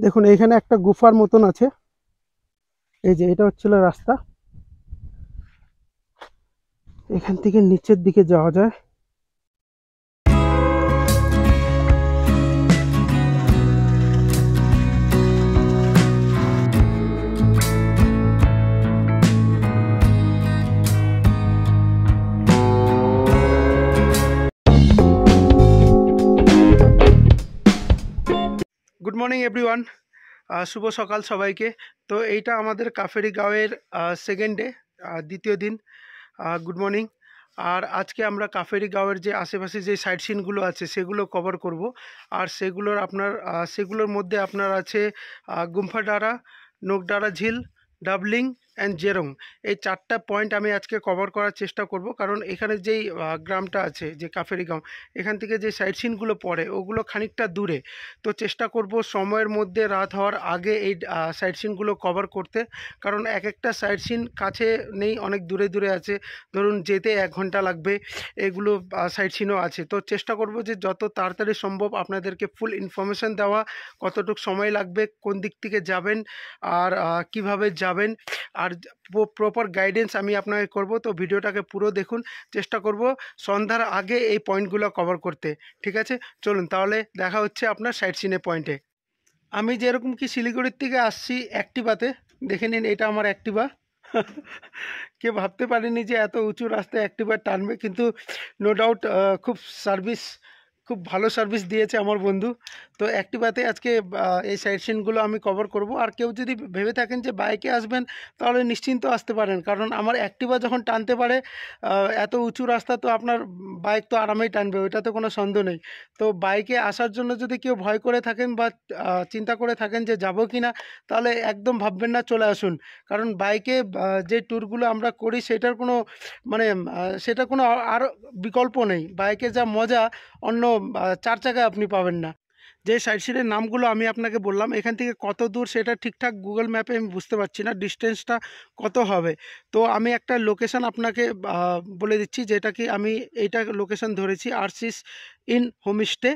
দেখুন এখানে একটা গুফার মতন আছে। এই যে, এটা হচ্ছিল রাস্তা। এখান থেকে নিচের দিকে যাওয়া যায়। গুড মর্নিং এভরিওয়ান শুভ সকাল সবাইকে। তো এইটা আমাদের কাফেরি গাঁওয়ের সেকেন্ড ডে দ্বিতীয় দিন গুড মর্নিং আর আজকে আমরা কাফেরি গাঁওয়ের যে আশেপাশে যে সাইট সিনগুলো আছে, সেগুলো কভার করব। আর সেগুলোর আপনার সেগুলোর মধ্যে আপনার আছে গুম্ফাডারা নোকডারা ঝিল, ডাবলিং অ্যান্ড জেরং এই চারটা পয়েন্ট আমি আজকে কভার করার চেষ্টা করব, কারণ এখানে যেই গ্রামটা আছে, যে কাফেরি গাঁও, এখান থেকে যে সাইট সিনগুলো পড়ে, ওগুলো খানিকটা দূরে। তো চেষ্টা করব সময়ের মধ্যে রাত হওয়ার আগে এই সাইট সিনগুলো কভার করতে, কারণ এক একটা সাইট সিন কাছে নেই, অনেক দূরে দূরে আছে। ধরুন যেতে এক ঘণ্টা লাগবে, এগুলো সাইট সিনও আছে। তো চেষ্টা করব যে যত তাড়াতাড়ি সম্ভব আপনাদেরকে ফুল ইনফরমেশান দেওয়া, কতটুকু সময় লাগবে, কোন দিক থেকে যাবেন, আর কীভাবে যাবেন, আর প্রপার গাইডেন্স আমি আপনাকে করব। তো ভিডিওটাকে পুরো দেখুন, চেষ্টা করব সন্ধ্যার আগে এই পয়েন্টগুলো কভার করতে। ঠিক আছে? চলুন তাহলে দেখা হচ্ছে আপনার সাইট সিনে পয়েন্টে আমি যেরকম কি শিলিগুড়ির থেকে আসছি অ্যাক্টিভাতে দেখে নিন এটা আমার অ্যাক্টিভা কে ভাবতে পারেনি যে এত উঁচু রাস্তায় অ্যাক্টিভা টানবে, কিন্তু নো ডাউট খুব সার্ভিস খুব ভালো সার্ভিস দিয়েছে আমার বন্ধু। তো অ্যাক্টিভাতে আজকে এই সাইড সিনগুলো আমি কভার করব। আর কেউ যদি ভেবে থাকেন যে বাইকে আসবেন, তাহলে নিশ্চিন্ত আসতে পারেন। কারণ আমার অ্যাক্টিভা যখন টানতে পারে এত উঁচু রাস্তা তো আপনার বাইক তো আরামেই টানবে, ওইটাতে কোনো সন্দেহ নেই। তো বাইকে আসার জন্য যদি কেউ ভয় করে থাকেন বা চিন্তা করে থাকেন যে যাব কি না তাহলে একদম ভাববেন না, চলে আসুন। কারণ বাইকে যে ট্যুরগুলো আমরা করি, সেটার কোনো মানে সেটা কোনো আর বিকল্প নেই। বাইকে যা মজা, অন্য চার চাকায় আপনি পাবেন না। যে সাইড সিটের নামগুলো আমি আপনাকে বললাম, এখান থেকে কত দূর সেটা ঠিকঠাক গুগল ম্যাপে আমি বুঝতে পারছি না ডিস্টেন্সটা কত হবে। তো আমি একটা লোকেশান আপনাকে বলে দিচ্ছি, যেটা কি আমি এইটা লোকেশান ধরেছি আরসিস ইন হোমস্টে।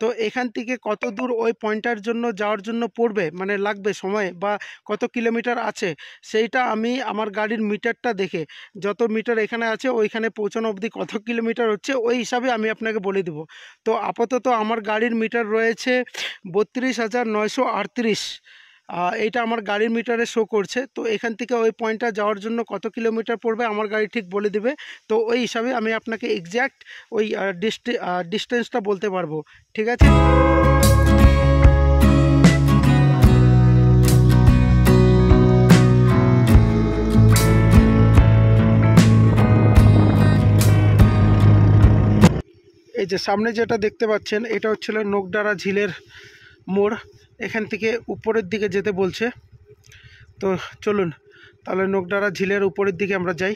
তো এখান থেকে কত দূর ওই পয়েন্টটার জন্য যাওয়ার জন্য পড়বে? মানে লাগবে সময় বা কত কিলোমিটার আছে? সেইটা আমি আমার গাড়ির মিটারটা দেখে, যত মিটার এখানে আছে, ওইখানে পৌঁছানো অবধি কত কিলোমিটার হচ্ছে, ওই হিসাবে আমি আপনাকে বলে দেবো। তো আপাতত আমার গাড়ির মিটার রয়েছে বত্রিশ হাজার নয়শো আটত্রিশ। এইটা আমার গাড়ির মিটারে শো করছে। তো এখান থেকে ওই পয়েন্টটা যাওয়ার জন্য কত কিলোমিটার পড়বে আমার গাড়ি ঠিক বলে দেবে। তো ওই হিসাবে আমি আপনাকে এক্স্যাক্ট ওই ডিস্টেন্সটা বলতে পারব। ঠিক আছে? এই যে সামনে যেটা দেখতে পাচ্ছেন, এটা হচ্ছিল নোকডারা ঝিলের মোড়। এখান থেকে উপরের দিকে যেতে বলছে। তো চলুন, তাহলে নোকডারা ঝিলের উপরের দিকে আমরা যাই।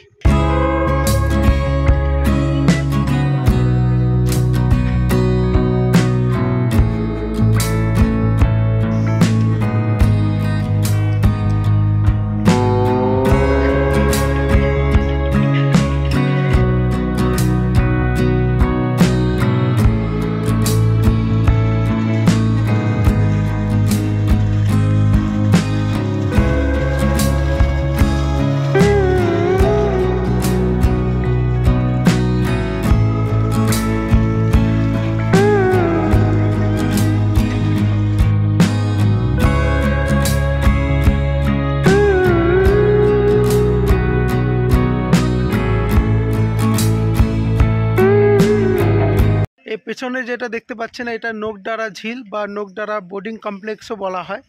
যেটা দেখতে পাচ্ছেন, এটা নোকডারা ঝিল বা নোকডারা বোর্ডিং কমপ্লেক্সও বলা হয়।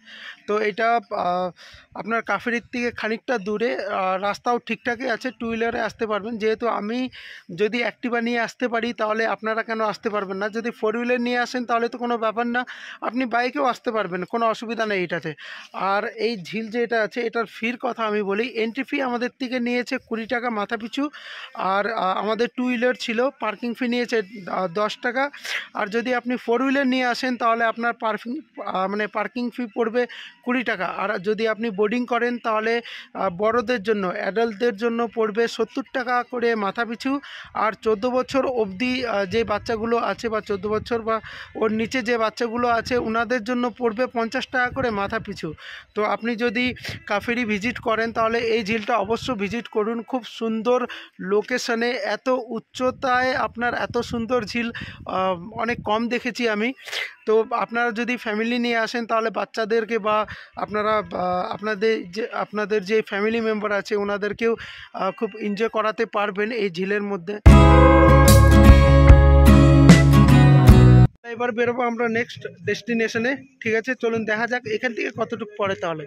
তো এটা আপনার কাফেরির থেকে খানিকটা দূরে রাস্তাও ঠিকঠাকই আছে টু হুইলারে আসতে পারবেন। যেহেতু আমি যদি অ্যাক্টিভা নিয়ে আসতে পারি, তাহলে আপনারা কেন আসতে পারবেন না? যদি ফোর হুইলার নিয়ে আসেন, তাহলে তো কোনো ব্যাপার না। আপনি বাইকেও আসতে পারবেন, কোনো অসুবিধা নেই এটাতে। আর এই ঝিল যে এটা আছে, এটার ফির কথা আমি বলি এন্ট্রি ফি আমাদের থেকে নিয়েছে কুড়ি টাকা মাথা পিছু আর আমাদের টু হুইলার ছিল পার্কিং ফি নিয়েছে দশ টাকা। আর যদি আপনি ফোর হুইলার নিয়ে আসেন, তাহলে আপনার পার্কিং মানে পার্কিং ফি পড়বে কুড়ি টাকা। আর যদি আপনি বোর্ডিং করেন, তাহলে বড়দের জন্য অ্যাডাল্টদের জন্য পড়বে সত্তর টাকা করে মাথা পিছু। আর চোদ্দ বছর অবধি যে বাচ্চাগুলো আছে বা চোদ্দ বছর বা ওর নিচে যে বাচ্চাগুলো আছে ওনাদের জন্য পড়বে পঞ্চাশ টাকা করে মাথা পিছু। তো আপনি যদি কাফেরি ভিজিট করেন, তাহলে এই ঝিলটা অবশ্য ভিজিট করুন। খুব সুন্দর লোকেশনে এত উচ্চতায় আপনার এত সুন্দর ঝিল অনেক কম দেখেছি আমি। তো আপনারা যদি ফ্যামিলি নিয়ে আসেন, তাহলে বাচ্চাদেরকে বা আপনারা আপনাদের যে আপনাদের যে ফ্যামিলি মেম্বার আছে, ওনাদেরকেও খুব এনজয় করাতে পারবেন এই ঝিলের মধ্যে। এবার বেরোবো আমরা নেক্সট ডেস্টিনেশনে ঠিক আছে, চলুন দেখা যাক, এখান থেকে কতটুকু পড়ে তাহলে।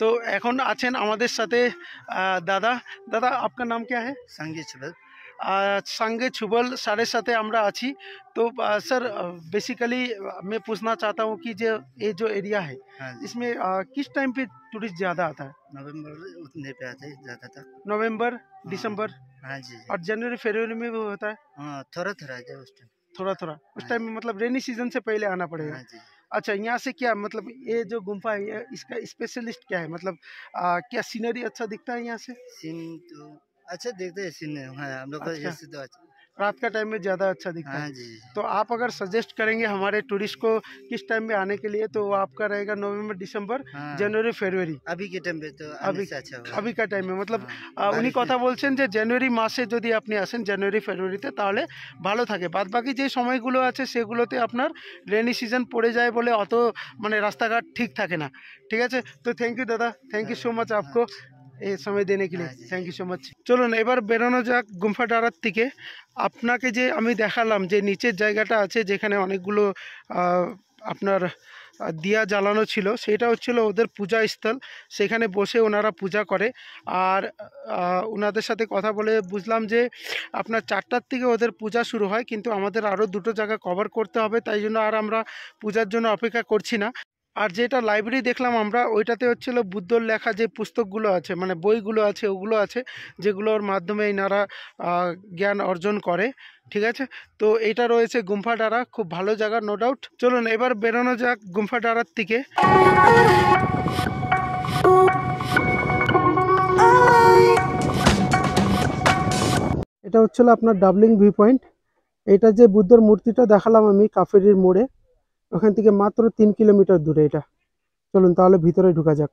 তো এখন আছেন আমাদের সাথে আহ, দাদা দাদা আপনার নাম क्या है संगीत छबल আহ, সঙ্গে ছুবল স্যারের সাথে আমরা আছি तो আহ, सर बेसिकली मैं पूछना चाहता हूँ कि जो ये जो एरिया है हाँ जी इसमें अह, किस टाइम पे टूरिस्ट ज़्यादा आता है नवंबर उतने पे आते हैं ज़्यादा तक नवंबर दिसंबर हाँ जी जी। और जनवरी फरवरी में भी होता है हाँ थोड़ा थोड़ा आ जाए उस टाइम थोड़ा थोड़ा उस हाँ टाइम में मतलब रेनी सीजन से पहले आना पड़ेगा हाँ जी अच्छा यहाँ से क्या मतलब ये जो गुम्फा है इसका स्पेशलिस्ट क्या है? मतलब आ, क्या सीनरी अच्छा दिखता है यहाँ से? सीन तो अच्छा देखते हैं सीन हाँ हम लोग को अच्छा। जैसे तो अच्छा रात का टाइम में ज़्यादा अच्छा दिखता हाँ है जी जी। तो आप अगर सजेस्ट करेंगे हमारे टूरिस्ट को किस टाइम में आने के लिए तो वो आपका रहेगा नवंबर दिसंबर हाँ जनवरी फरवरी अभी के टाइम पे तो अभी- आने से अच्छा होगा अभी का টাইমে মতলব हाँ, আহ, উনি बारिश কথা में- বলছেন যে জানুয়ারি মাসে যদি আপনি আসেন জানুয়ারি ফেব্রুয়ারিতে তাহলে ভালো থাকে বাদ বাকি যে সময়গুলো আছে সেগুলোতে আপনার রেনি সিজন পড়ে যায় বলে অত মানে রাস্তাঘাট ঠিক থাকে না ঠিক আছে তো থ্যাংক ইউ দাদা থ্যাংক ইউ সো মাচ আপকো এই সময় দেনে কিনে। থ্যাংক ইউ সো মাচ চলুন এবার বেরোনো যাক গুম্ফাডারার থেকে আপনাকে যে আমি দেখালাম যে নিচের জায়গাটা আছে যেখানে অনেকগুলো আপনার দিয়া জ্বালানো ছিল সেটা হচ্ছিল ওদের পূজা স্থল। সেখানে বসে ওনারা পূজা করে। আর ওনাদের সাথে কথা বলে বুঝলাম যে আপনার চারটার থেকে ওদের পূজা শুরু হয় কিন্তু আমাদের আরও দুটো জায়গা কভার করতে হবে তাই জন্য আর আমরা পূজার জন্য অপেক্ষা করছি না। আর যেটা লাইব্রেরি দেখলাম আমরা, ওইটাতে হচ্ছিল বুদ্ধর লেখা যে পুস্তকগুলো আছে মানে বইগুলো আছে, ওগুলো আছে, যেগুলোর মাধ্যমে এনারা জ্ঞান অর্জন করে, ঠিক আছে? তো এটা রয়েছে গুম্ফা ডারা খুব ভালো জায়গা নো ডাউট চলুন, এবার বেরোনো যাক গুম্ফা ডারার থেকে এটা হচ্ছিল আপনার ডাবলিং ভিউ পয়েন্ট এটা যে বুদ্ধর মূর্তিটা দেখালাম আমি, কাফেরির মোড়ে। ওখান থেকে মাত্র তিন কিলোমিটার দূরে এটা। চলুন তাহলে ভিতরে ঢুকা যাক।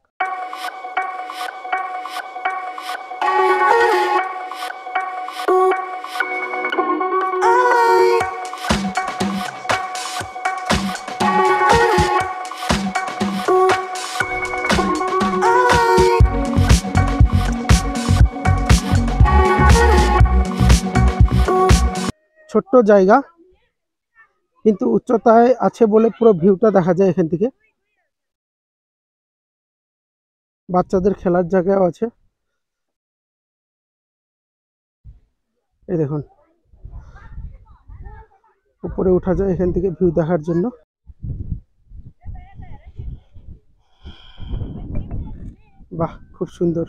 ছোট্ট জায়গা। কিন্তু উচ্চতায় আছে বলে পুরো ভিউটা দেখা যায় এখান থেকে। বাচ্চাদের খেলার জায়গাও আছে। এই দেখুন। উপরে ওঠা যায় এখান থেকে ভিউ দেখার জন্য। বাহ, খুব সুন্দর।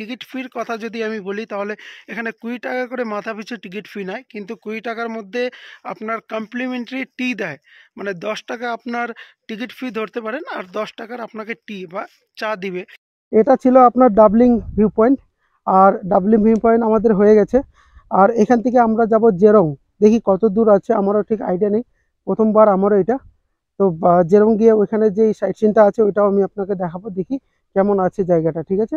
টিকিট ফির কথা যদি আমি বলি, তাহলে এখানে কুড়ি টাকা করে মাথা পিছু টিকিট ফি নেয় কিন্তু কুড়ি টাকার মধ্যে আপনার কমপ্লিমেন্টারি টি দেয়। মানে দশ টাকা আপনার টিকিট ফি ধরতে পারেন আর দশ টাকার আপনাকে টি বা চা দিবে। এটা ছিল আপনার ডাবলিং ভিউ পয়েন্ট আর ডাবলিং ভিউ পয়েন্ট আমাদের হয়ে গেছে। আর এখান থেকে আমরা যাব জেরং দেখি কত দূর আছে, আমারও ঠিক আইডিয়া নেই। প্রথমবার আমারও এটা। তো জেরং গিয়ে ওইখানে যে সাইট সিনটা আছে, ওইটাও আমি আপনাকে দেখাবো। দেখি কেমন আছে জায়গাটা, ঠিক আছে?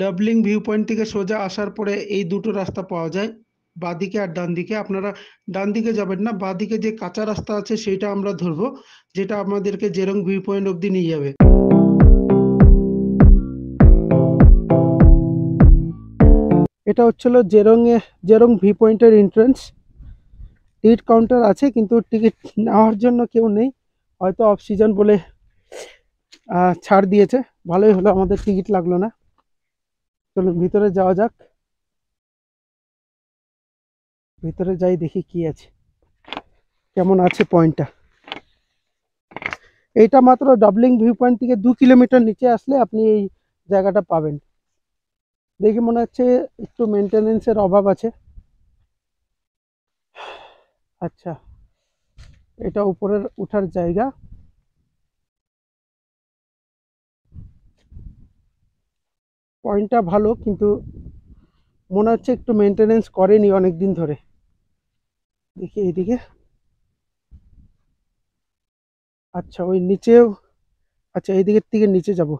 ডাবলিং ভিউ পয়েন্ট থেকে সোজা আসার পরে এই দুটো রাস্তা পাওয়া যায়। বাঁদিকে আর ডান দিকে আপনারা ডান দিকে যাবেন না, বাঁদিকে যে কাঁচা রাস্তা আছে সেটা আমরা ধরবো, যেটা আমাদেরকে জেরং ভিউ পয়েন্ট অবধি নিয়ে যাবে। এটা হচ্ছিল জেরং এ জেরং ভি পয়েন্টের এন্ট্রেন্স টিকিট কাউন্টার আছে, কিন্তু টিকিট নেওয়ার জন্য কেউ নেই। হয়তো অফ সিজন বলে ছাড় দিয়েছে। ভালোই হলো, আমাদের টিকিট লাগল না। চলুন ভিতরে যাওয়া যাক। ভিতরে যাই, দেখি কি আছে। কেমন আছে পয়েন্টটা এইটা মাত্র ডাবলিং ভিউ পয়েন্ট থেকে দু কিলোমিটার নিচে আসলে আপনি এই জায়গাটা পাবেন। দেখে মনে হচ্ছে একটু মেনটেনেন্সের অভাব আছে। আচ্ছা এটা উপরের উঠার জায়গা। পয়েন্টটা ভালো, কিন্তু মনে হচ্ছে একটু মেনটেনেন্স করেনি অনেক দিন ধরে। দেখি এইদিকে। আচ্ছা ওই নিচেও আচ্ছা এই দিকের থেকে নিচে যাব।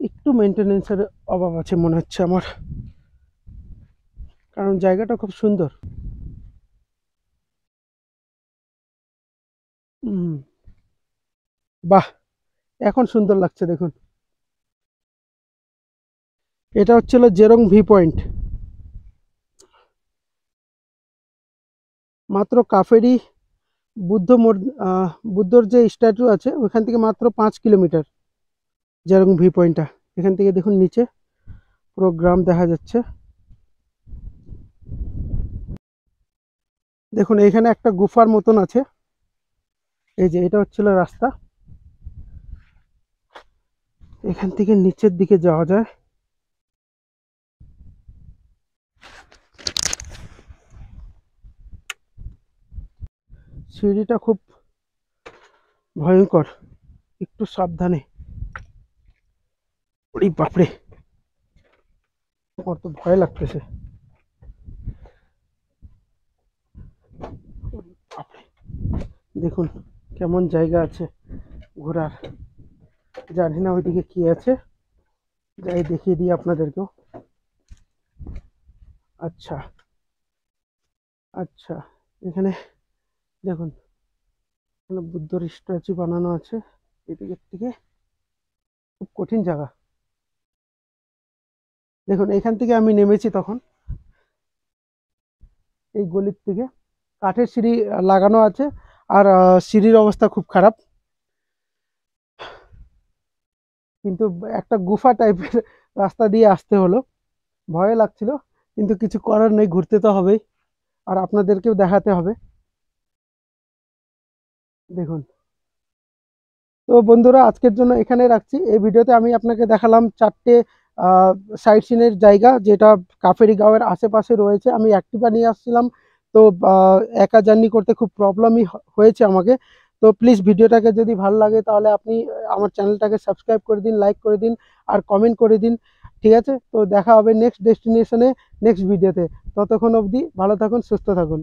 একটু মেনটেনেন্সের অভাব আছে মনে হচ্ছে আমার। কারণ জায়গাটা খুব সুন্দর। বাহ, এখন সুন্দর লাগছে দেখুন। এটা হচ্ছিল জেরং ভি পয়েন্ট। মাত্র কাফেরি বুদ্ধ বুদ্ধর যে স্ট্যাচু আছে ওইখান থেকে মাত্র পাঁচ কিলোমিটার জেরং ভি পয়েন্টটা। এখান থেকে দেখুন নিচে পুরো গ্রাম দেখা যাচ্ছে। দেখুন এখানে একটা গুফার মতন আছে। এই যে, এটা হচ্ছিল রাস্তা। এখান থেকে নিচের দিকে যাওয়া যায়। সিঁড়িটা খুব ভয়ঙ্কর। একটু সাবধানে। বাপরে! আমার তো ভয় লাগতেছে ওরে বাপরে। দেখুন কেমন জায়গা আছে ঘোরার। জানি না ওইদিকে কি আছে। যাই দেখিয়ে দিই আপনাদেরকেও। আচ্ছা। আচ্ছা এখানে দেখুন, এখানে বুদ্ধর স্ট্যাচু বানানো আছে। এদিকের থেকে খুব কঠিন জায়গা। দেখুন, এখান থেকে আমি নেমেছি তখন। এই গলির থেকে কাঠের সিঁড়ি লাগানো আছে। আর সিঁড়ির অবস্থা খুব খারাপ। কিন্তু একটা গুফা টাইপের রাস্তা দিয়ে আসতে হলো। ভয় লাগছিল, কিন্তু কিছু করার নেই, ঘুরতে তো হবেই। আর আপনাদেরকেও দেখাতে হবে। দেখুন। তো বন্ধুরা, আজকের জন্য এখানে রাখছি। এই ভিডিওতে আমি আপনাকে দেখালাম চারটে সাইট সিনের জায়গা, যেটা কাফেরি গাঁওয়ের আশেপাশে রয়েছে। আমি অ্যাক্টিভা নিয়ে আসছিলাম। তো একা জার্নি করতে খুব প্রবলেমই হয়েছে আমাকে। তো প্লিজ ভিডিওটাকে যদি ভালো লাগে তাহলে আপনি, আমার চ্যানেলটাকে সাবস্ক্রাইব করে দিন লাইক করে দিন আর কমেন্ট করে দিন, ঠিক আছে? তো দেখা হবে নেক্সট ডেস্টিনেশনে নেক্সট ভিডিওতে ততক্ষণ অবধি ভালো থাকুন, সুস্থ থাকুন।